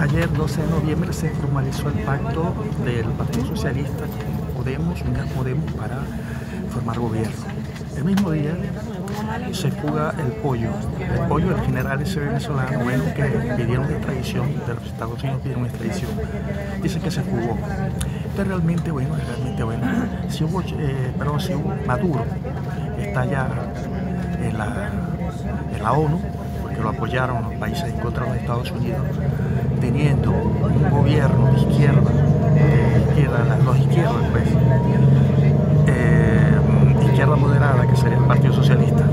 Ayer, 12 de noviembre, se formalizó el pacto del Partido Socialista Podemos, Unidas Podemos, para formar gobierno. El mismo día se fuga el pollo, el pollo del general ese venezolano, bueno, que pidieron extradición, de los Estados Unidos pidieron extradición, dice que se fugó. Pero realmente, bueno, realmente bueno, si hubo, eh, perdón, si hubo Maduro, está ya en la, en la ONU, porque lo apoyaron los países en contra de los Estados Unidos, teniendo un gobierno de izquierda, de izquierda, los izquierdas, pues, eh, izquierda moderada, que sería el Partido Socialista,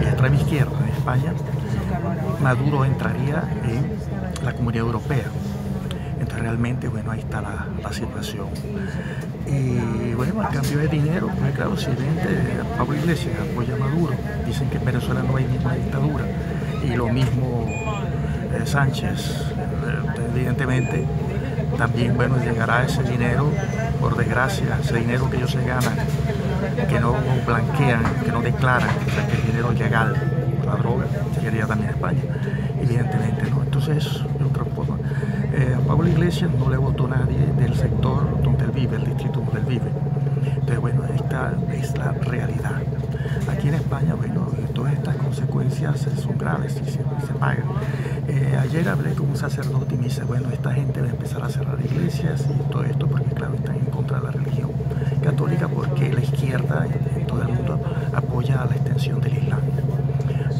y extrema izquierda en España, Maduro entraría en la Comunidad Europea. Entonces realmente, bueno, ahí está la, situación. Y bueno, a cambio de dinero, pues, claro, Occidente, Pablo Iglesias apoya a Maduro, dicen que en Venezuela no hay ninguna dictadura, y lo mismo eh, Sánchez, eh, evidentemente también bueno llegará ese dinero, por desgracia, ese dinero que ellos se ganan, que no blanquean, que no declaran, o sea, que es dinero legal, la droga, llegaría también a España, evidentemente, ¿no? Entonces, de otra forma, eh, a Pablo Iglesias no le votó nadie del sector donde él vive, el distrito donde él vive. Entonces, bueno, esta es realidad. Aquí en España, bueno, todas estas consecuencias son graves y se, se pagan. Eh, ayer hablé con un sacerdote y me dice, bueno, esta gente va a empezar a cerrar iglesias y todo esto porque, claro, están en contra de la religión católica porque la izquierda en todo el mundo apoya la extensión del Islam.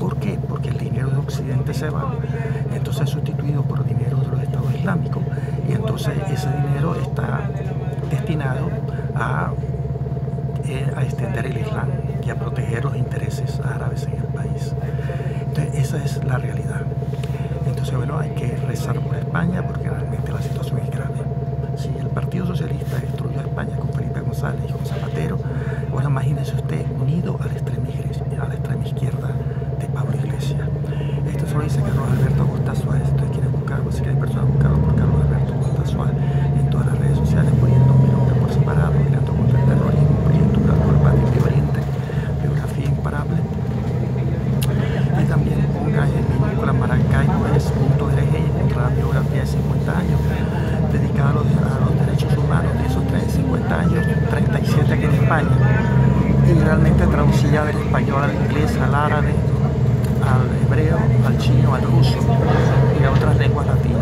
¿Por qué? Porque el dinero de Occidente se va, entonces es sustituido por dinero de los estados islámicos y entonces ese dinero está destinado a, eh, a extender el Islam y a proteger los intereses árabes en el país. Entonces esa es la realidad. Entonces, bueno, hay que rezar por España porque realmente la situación es grave. Si el Partido Socialista destruyó a España con Felipe González y con Zapatero, bueno, imagínese usted unido a la extrema, a la extrema izquierda de Pablo Iglesias. Esto solo dice Carlos Alberto Acosta Suárez. Ustedes quieren buscarlo, si hay personas buscarlo por Carlos Alberto Acosta Suárez en todas las redes sociales, poniendo mi nombre por separado, mirando contra el terrorismo, proyecto por el patio de Oriente, biografía imparable. Y también ponga en Nicolás Maracaibo es punto de encontrar la biografía de 50 años dedicada a los, a los derechos humanos de esos 50 años, 37 aquí en España, y realmente traducida del español al inglés, al árabe, al hebreo, al chino, al ruso y a otras lenguas latinas.